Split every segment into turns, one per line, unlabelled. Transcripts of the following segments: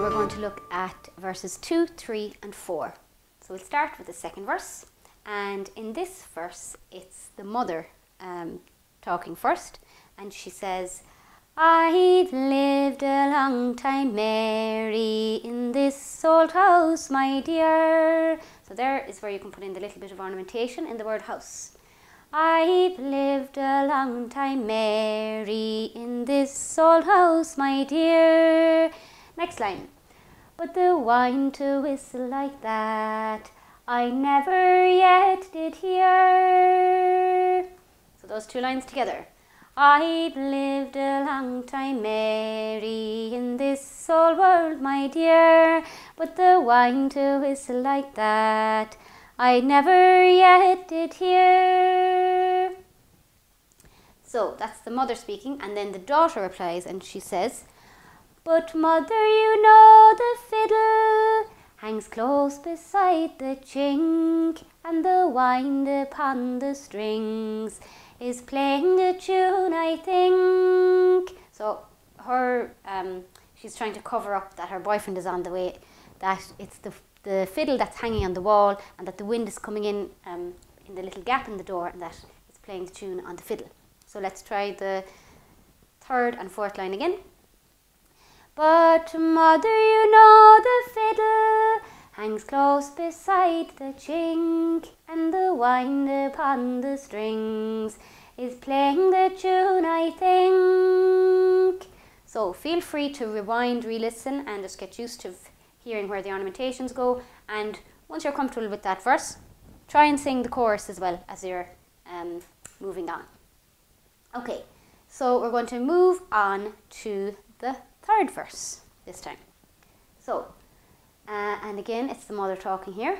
we're going to look at verses 2, 3 and 4. So we'll start with the second verse. And in this verse, it's the mother um, talking first. And she says, I've lived a long time, Mary, in this old house, my dear. So there is where you can put in the little bit of ornamentation in the word house. I've lived a long time, Mary, in this old house, my dear. Next line. But the wine to whistle like that, I never yet did hear. So those two lines together. I've lived a long time, Mary, in this old world, my dear. But the wine to whistle like that, I never yet did hear. So that's the mother speaking, and then the daughter replies and she says, But mother, you know the fiddle hangs close beside the chink, and the wind upon the strings is playing a tune, I think. So her, um, she's trying to cover up that her boyfriend is on the way, that it's the the fiddle that's hanging on the wall and that the wind is coming in um, in the little gap in the door and that it's playing the tune on the fiddle. So let's try the third and fourth line again. But mother, you know the fiddle hangs close beside the chink and the wind upon the strings is playing the tune, I think. So feel free to rewind, re-listen and just get used to hearing where the ornamentations go. And once you're comfortable with that verse, try and sing the chorus as well as you're um, moving on. Okay, so we're going to move on to the third verse this time. So, uh, and again, it's the mother talking here.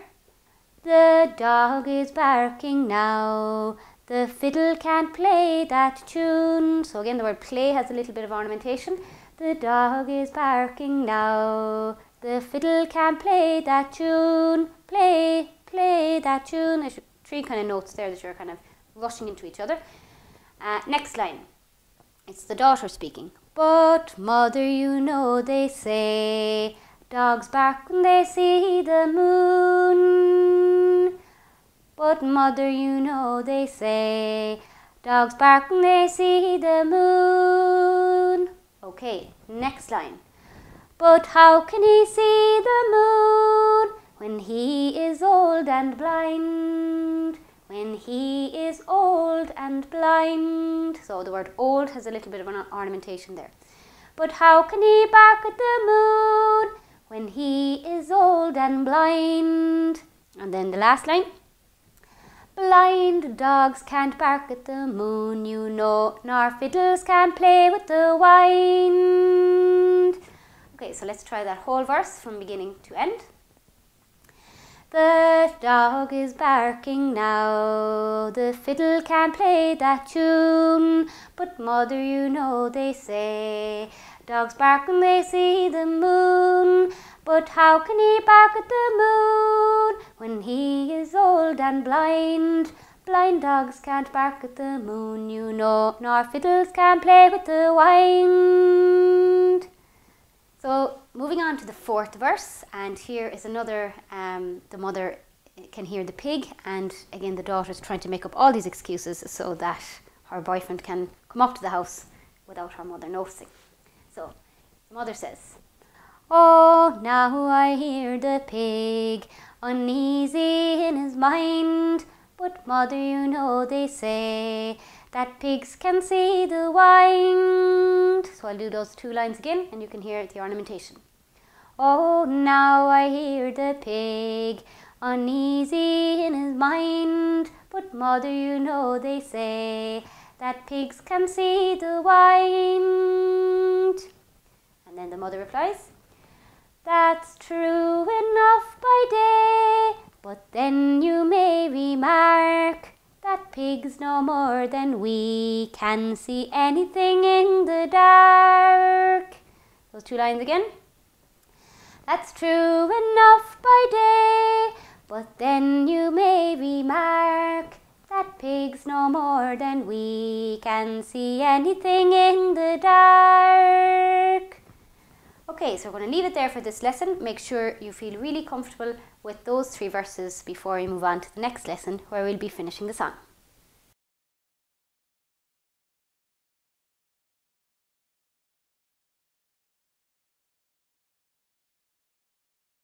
The dog is barking now. The fiddle can't play that tune. So again, the word play has a little bit of ornamentation. The dog is barking now. The fiddle can't play that tune, play, play that tune. There's three kind of notes there that you're kind of rushing into each other. Uh, next line. It's the daughter speaking. But mother, you know they say dogs bark when they see the moon. But mother, you know they say dogs bark when they see the moon. Okay, next line. But how can he see the moon when he is old and blind? When he is old and blind. So the word old has a little bit of an ornamentation there. But how can he bark at the moon when he is old and blind? And then the last line. Blind dogs can't bark at the moon, you know, nor fiddles can play with the wind. Okay, so let's try that whole verse from beginning to end. The dog is barking now, the fiddle can't play that tune, but mother, you know they say, dogs bark when they see the moon, but how can he bark at the moon when he is old and blind? Blind dogs can't bark at the moon, you know, nor fiddles can play with the wind. So moving on to the fourth verse, and here is another, um, the mother can hear the pig, and again the daughter is trying to make up all these excuses so that her boyfriend can come up to the house without her mother noticing. So the mother says, Oh, now I hear the pig, uneasy in his mind, but mother, you know they say that pigs can see the wind. So I'll do those two lines again and you can hear the ornamentation. Oh, now I hear the pig, uneasy in his mind. But mother, you know they say that pigs can see the wind. And then the mother replies, That's true enough by day, but then you may remark that pigs know more than we can see anything in the dark. Those two lines again. That's true enough by day, but then you may remark that pigs know more than we can see anything in the dark. Okay, so we're going to leave it there for this lesson. Make sure you feel really comfortable with those three verses before we move on to the next lesson where we'll be finishing the song.